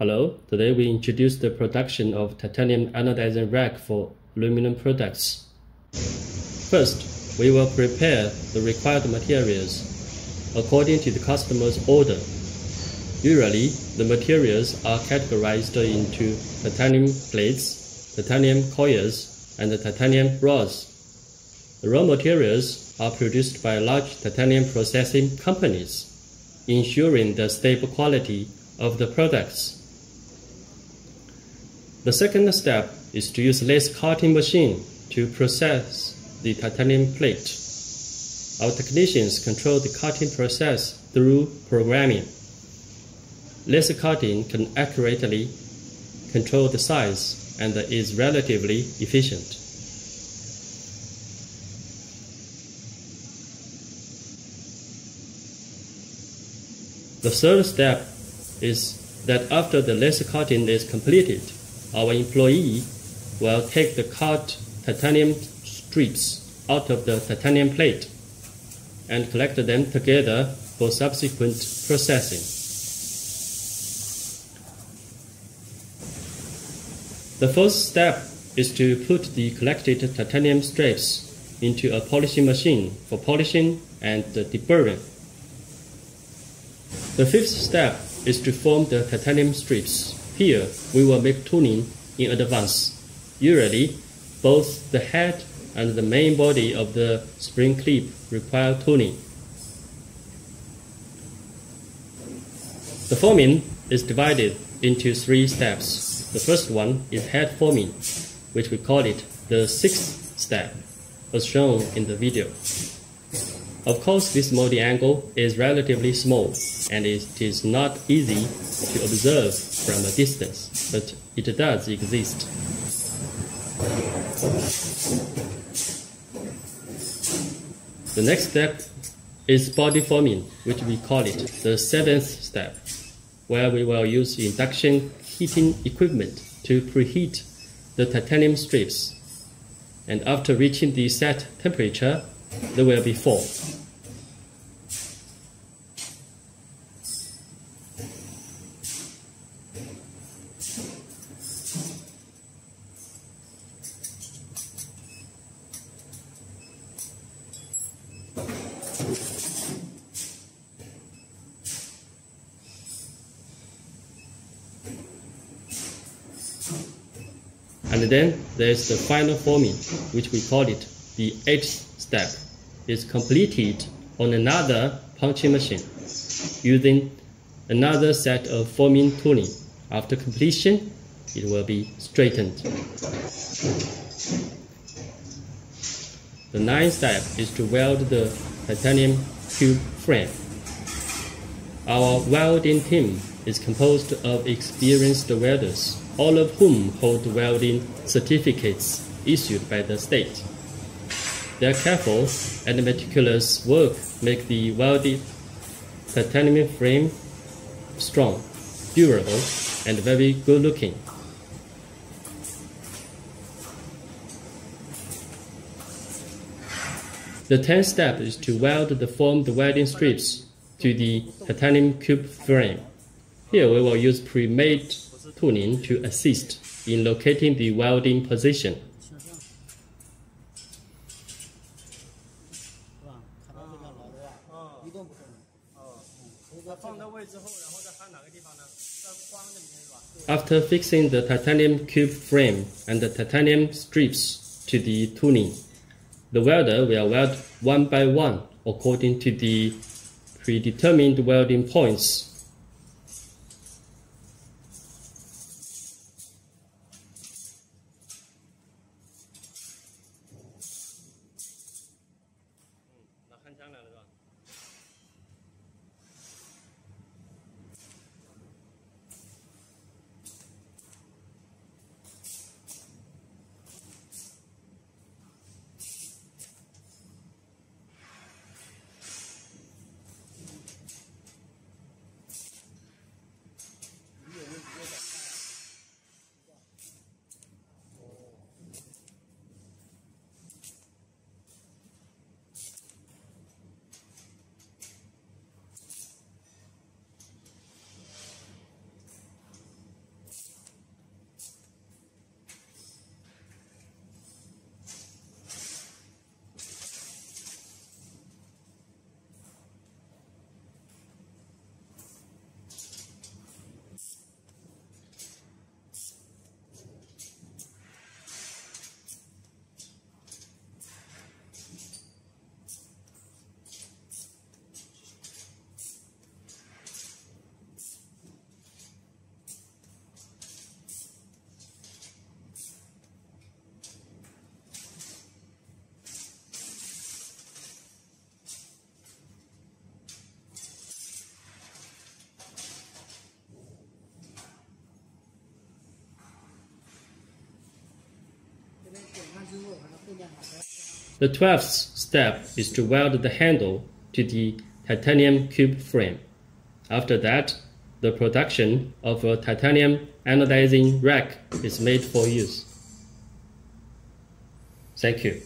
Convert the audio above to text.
Hello, today we introduce the production of titanium anodizing rack for aluminum products. First, we will prepare the required materials according to the customer's order. Usually, the materials are categorized into titanium plates, titanium coils, and titanium rods. The raw materials are produced by large titanium processing companies, ensuring the stable quality of the products. The second step is to use laser cutting machine to process the titanium plate. Our technicians control the cutting process through programming. Laser cutting can accurately control the size and is relatively efficient. The third step is that after the laser cutting is completed, our employee will take the cut titanium strips out of the titanium plate and collect them together for subsequent processing. The first step is to put the collected titanium strips into a polishing machine for polishing and deburring. The fifth step is to form the titanium strips. Here, we will make tooling in advance. Usually, both the head and the main body of the spring clip require tooling. The forming is divided into three steps. The first one is head forming, which we call it the sixth step, as shown in the video. Of course, this molding angle is relatively small and it is not easy to observe from a distance, but it does exist. The next step is body forming, which we call it the seventh step, where we will use induction heating equipment to preheat the titanium strips. And after reaching the set temperature, they will be formed. And then there's the final forming, which we call it the eighth step. It's completed on another punching machine using another set of forming tooling. After completion, it will be straightened. The ninth step is to weld the titanium tube frame. Our welding team is composed of experienced welders all of whom hold welding certificates issued by the state. Their careful and meticulous work make the welded titanium frame strong, durable, and very good looking. The tenth step is to weld the formed welding strips to the titanium tube frame. Here we will use pre-made tooling to assist in locating the welding position. After fixing the titanium tube frame and the titanium strips to the tooling, the welder will weld one by one according to the predetermined welding points The twelfth step is to weld the handle to the titanium tube frame. After that, the production of a titanium anodizing rack is made for use. Thank you.